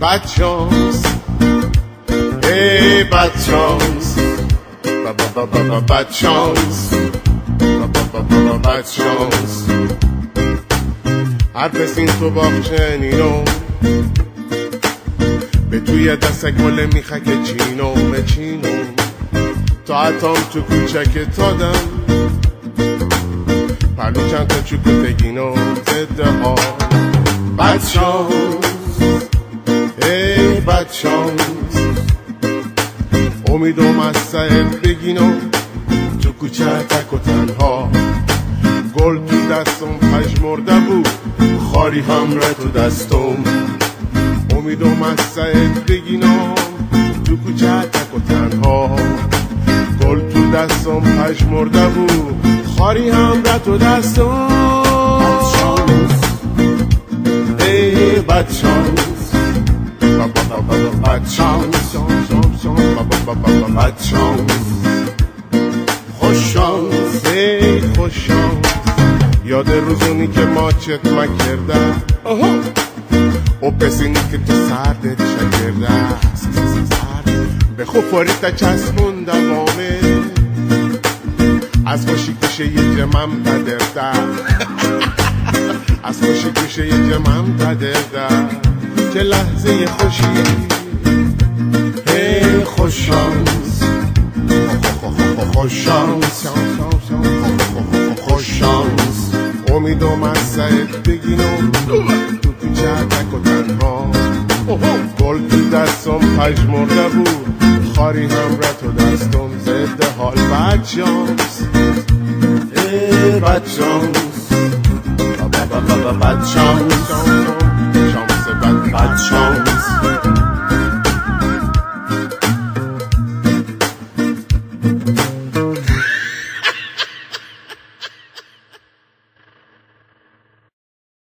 Ba ba ba bad chance. حرف سین تو باغچنینو به توی دست گل میخک چینو مچینو تا اتام تو کوچک تادم پرلو چند تا چوکوتگینو ضد ها بد شانس ای بد امیدم از سرت بگینو تو کوچه تک و تنها. گل تو دستم پشمرده بود. خاری هم را تو دستم. امیدم از سرت بگینم تو کوچه تک و تنها. گل تو دستم پشمرده بود. خاری هم را تو دستم. بد شانس بد خوش شانس خوش یاد روزونی که ما چت مکرده و پسینی که تو سردت شکرده به خوفاری تا چسبون دوامه از خوشی کشه یه جمم تدرده از خوشی کشه یه جمم تدرده چه لحظه خوشی هی خوش شانس. خوش شانس. خوش شانس. امیدم از سرت بگیرم. تو تک و تنها. گل تو دستم پژمرده بود. خاری هم تو دستم زده حال. بد شانس. ای بد شانس. بد شانس